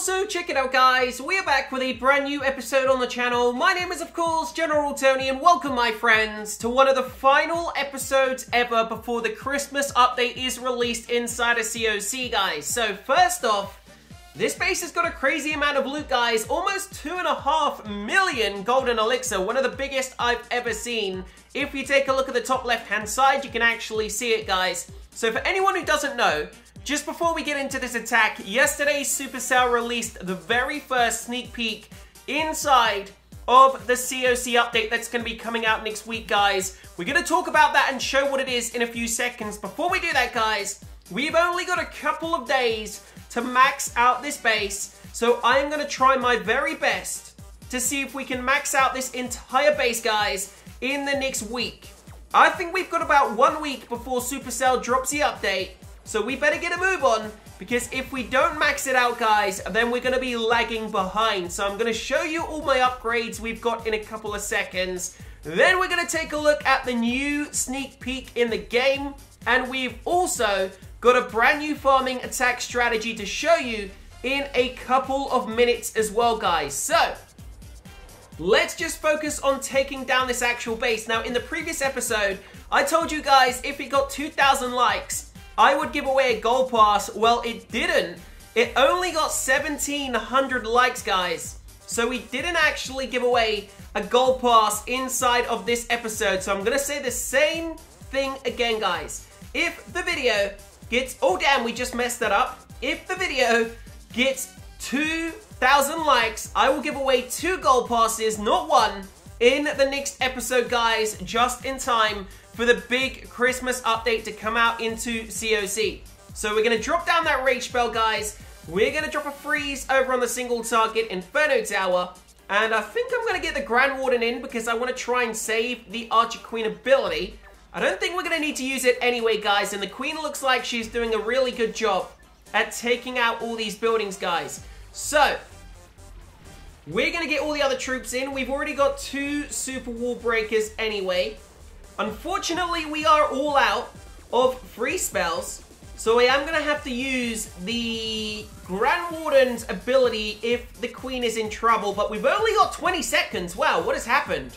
also, check it out guys, we are back with a brand new episode on the channel. My name is of course General Tony and welcome my friends to one of the final episodes ever before the Christmas update is released inside of COC guys. So first off, this base has got a crazy amount of loot guys, almost two and a half million golden elixir, one of the biggest I've ever seen. If you take a look at the top left hand side, you can actually see it guys. So for anyone who doesn't know, just before we get into this attack, yesterday Supercell released the very first sneak peek inside of the COC update that's going to be coming out next week, guys. We're going to talk about that and show what it is in a few seconds. Before we do that, guys, we've only got a couple of days to max out this base, so I'm going to try my very best to see if we can max out this entire base, guys, in the next week. I think we've got about one week before Supercell drops the update, so we better get a move on because if we don't max it out, guys, then we're going to be lagging behind. So I'm going to show you all my upgrades we've got in a couple of seconds. Then we're going to take a look at the new sneak peek in the game. And we've also got a brand new farming attack strategy to show you in a couple of minutes as well, guys. So, let's just focus on taking down this actual base. Now, in the previous episode, I told you guys if it got 2,000 likes, I would give away a gold pass. Well, it didn't. It only got 1,700 likes, guys. So we didn't actually give away a gold pass inside of this episode. So I'm going to say the same thing again, guys. If the video gets... Oh, damn, we just messed that up. If the video gets 2,000 likes, I will give away two gold passes, not one, in the next episode, guys, just in time for the big Christmas update to come out into COC. So we're going to drop down that rage spell, guys. We're going to drop a freeze over on the single target Inferno Tower. And I think I'm going to get the Grand Warden in because I want to try and save the Archer Queen ability. I don't think we're going to need to use it anyway, guys. And the Queen looks like she's doing a really good job at taking out all these buildings, guys. So, we're going to get all the other troops in. We've already got two Super Wall Breakers anyway. Unfortunately, we are all out of freeze spells. So I am going to have to use the Grand Warden's ability if the Queen is in trouble. But we've only got 20 seconds. Wow, what has happened?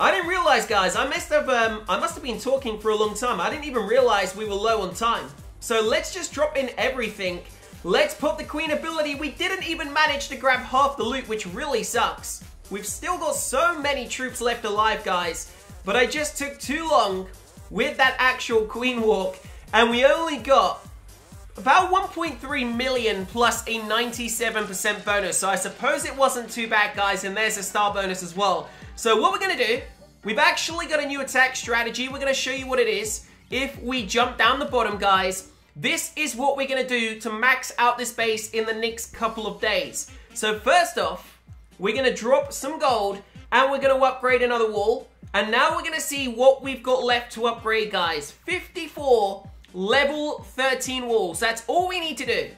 I didn't realize, guys. I must have, um, I must have been talking for a long time. I didn't even realize we were low on time. So let's just drop in everything. Let's pop the Queen ability. We didn't even manage to grab half the loot, which really sucks. We've still got so many troops left alive, guys. But I just took too long with that actual Queen Walk, and we only got about 1.3 million plus a 97% bonus. So I suppose it wasn't too bad, guys, and there's a star bonus as well. So what we're going to do, we've actually got a new attack strategy. We're going to show you what it is. If we jump down the bottom, guys, this is what we're to do to max out this base in the next couple of days. So first off, we're to drop some gold, and we're to upgrade another wall. And now we're to see what we've got left to upgrade, guys. 54 level 13 walls. That's all we need to do.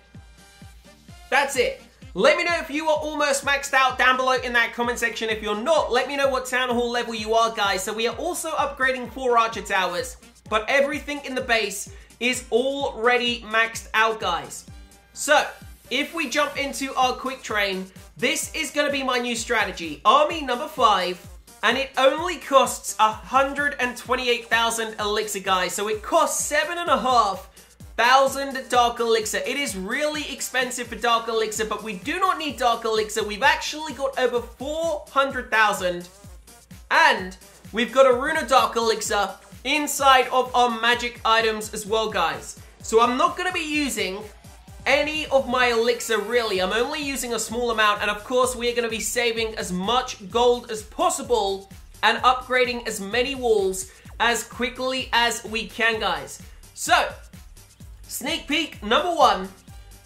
That's it. Let me know if you are almost maxed out down below in that comment section. If you're not, let me know what town hall level you are, guys. So we are also upgrading four archer towers, but everything in the base is already maxed out, guys. So, if we jump into our quick train, this is going to be my new strategy. Army number five and it only costs 128,000 elixir, guys. So it costs seven and a half thousand dark elixir. It is really expensive for dark elixir, but we do not need dark elixir. We've actually got over 400,000 and we've got a rune of dark elixir inside of our magic items as well, guys. So I'm not going to be using any of my elixir really. I'm only using a small amount and of course we are going to be saving as much gold as possible and upgrading as many walls as quickly as we can guys. So, sneak peek number one,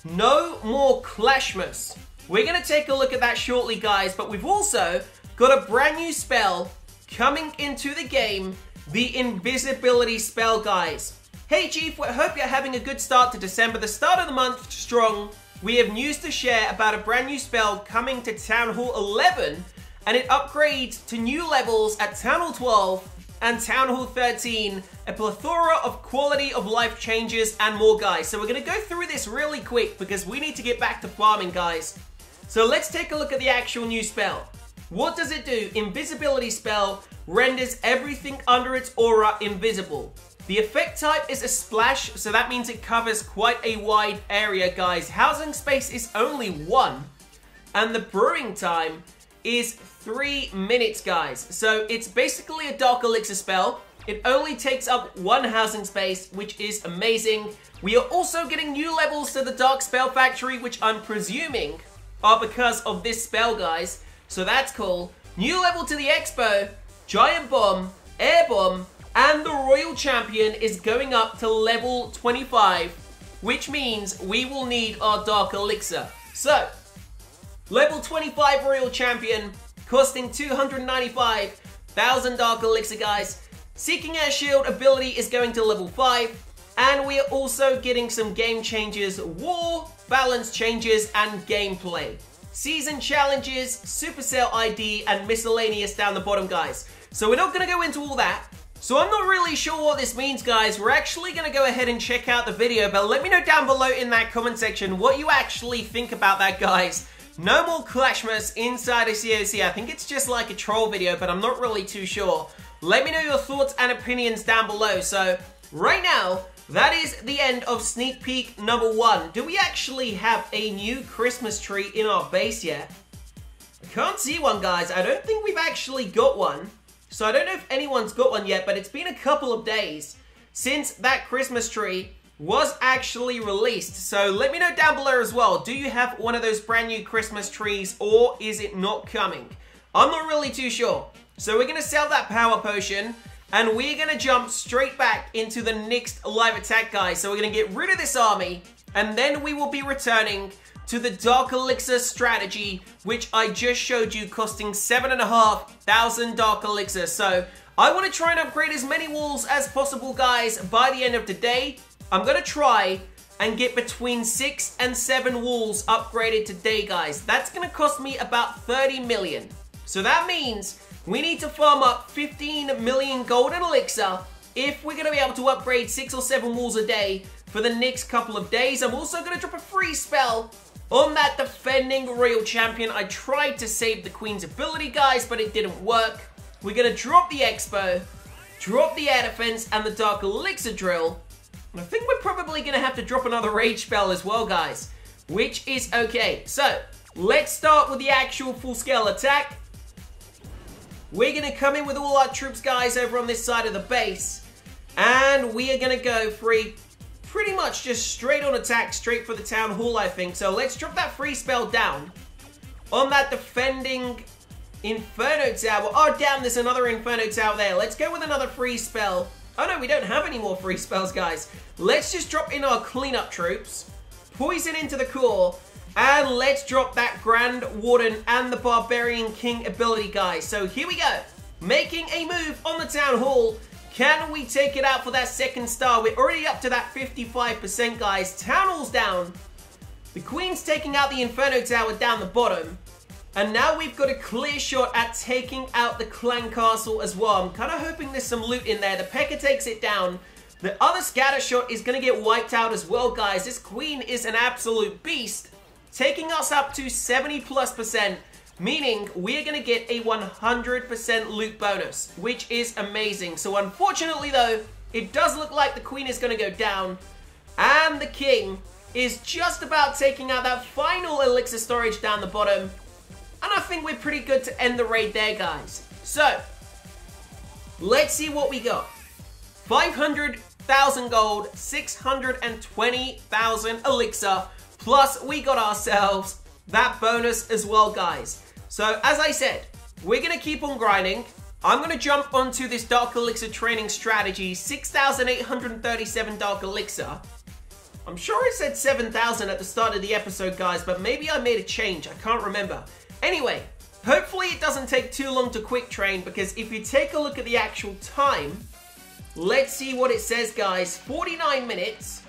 no more Clashmas. We're going to take a look at that shortly guys, but we've also got a brand new spell coming into the game, the invisibility spell guys. Hey Chief, we hope you're having a good start to December, the start of the month strong. We have news to share about a brand new spell coming to Town Hall 11, and it upgrades to new levels at Town Hall 12 and Town Hall 13, a plethora of quality of life changes and more, guys. So we're to go through this really quick because we need to get back to farming, guys. So let's take a look at the actual new spell. What does it do? Invisibility spell renders everything under its aura invisible. The effect type is a splash, so that means it covers quite a wide area, guys. Housing space is only one, and the brewing time is three minutes, guys. So it's basically a Dark Elixir spell. It only takes up one housing space, which is amazing. We are also getting new levels to the Dark Spell Factory, which I'm presuming are because of this spell, guys. So that's cool. New level to the X-Bow, Giant Bomb, Air Bomb, and the Royal Champion is going up to level 25, which means we will need our Dark Elixir. So, level 25 Royal Champion, costing 295,000 Dark Elixir, guys. Seeking Air Shield ability is going to level 5, and we are also getting some game changes, war, balance changes, and gameplay. Season challenges, Supercell ID, and miscellaneous down the bottom, guys. So we're not going to go into all that. So I'm not really sure what this means, guys. We're actually going to go ahead and check out the video, but let me know down below in that comment section what you actually think about that, guys. No more Clashmas inside of COC. I think it's just like a troll video, but I'm not really too sure. Let me know your thoughts and opinions down below. So right now, that is the end of sneak peek number one. Do we actually have a new Christmas tree in our base yet? I can't see one, guys. I don't think we've actually got one. So I don't know if anyone's got one yet, but it's been a couple of days since that Christmas tree was actually released. So let me know down below as well. Do you have one of those brand new Christmas trees or is it not coming? I'm not really too sure. So we're going to sell that power potion and we're to jump straight back into the next live attack, guys. So we're to get rid of this army, and then we will be returning to the Dark Elixir strategy, which I just showed you costing 7,500 Dark Elixir. So I want to try and upgrade as many walls as possible, guys, by the end of today. I'm to try and get between 6 and 7 walls upgraded today, guys. That's to cost me about 30 million. So that means we need to farm up 15 million golden elixir if we're going to be able to upgrade 6 or 7 walls a day for the next couple of days. I'm also going to drop a freeze spell on that defending royal champion. I tried to save the queen's ability, guys, but it didn't work. We're going to drop the X-Bow, drop the air defense, and the dark elixir drill. And I think we're probably going to have to drop another rage spell as well, guys, which is okay. So, let's start with the actual full-scale attack. We're going to come in with all our troops, guys, over on this side of the base. And we are going to go free pretty much just straight on attack, straight for the town hall, I think. So let's drop that freeze spell down on that defending Inferno Tower. Oh, damn, there's another Inferno Tower there. Let's go with another freeze spell. Oh, no, we don't have any more freeze spells, guys. Let's just drop in our cleanup troops, poison into the core, and let's drop that Grand Warden and the Barbarian King ability, guys. So here we go. Making a move on the Town Hall. Can we take it out for that second star? We're already up to that 55%, guys. Town Hall's down. The Queen's taking out the Inferno Tower down the bottom. And now we've got a clear shot at taking out the Clan Castle as well. I'm kind of hoping there's some loot in there. The P.E.K.K.A takes it down. The other scatter shot is going to get wiped out as well, guys. This Queen is an absolute beast taking us up to 70 plus percent, meaning we're going to get a 100% loot bonus, which is amazing. So unfortunately though, it does look like the queen is going to go down, and the king is just about taking out that final elixir storage down the bottom, and I think we're pretty good to end the raid there, guys. So, let's see what we got. 500,000 gold, 620,000 elixir, Plus, we got ourselves that bonus as well, guys. So, as I said, we're to keep on grinding. I'm to jump onto this Dark Elixir training strategy, 6,837 Dark Elixir. I'm sure it said 7,000 at the start of the episode, guys, but maybe I made a change. I can't remember. Anyway, hopefully it doesn't take too long to quick train, because if you take a look at the actual time, let's see what it says, guys. 49 minutes.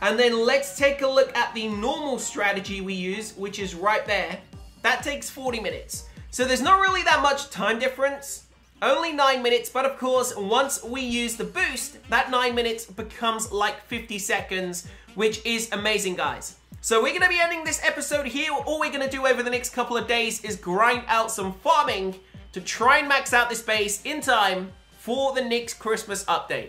And then let's take a look at the normal strategy we use, which is right there. That takes 40 minutes. So there's not really that much time difference. only 9 minutes, but of course, once we use the boost, that 9 minutes becomes like 50 seconds, which is amazing, guys. So we're going to be ending this episode here. All we're going to do over the next couple of days is grind out some farming to try and max out this base in time for the next Christmas update.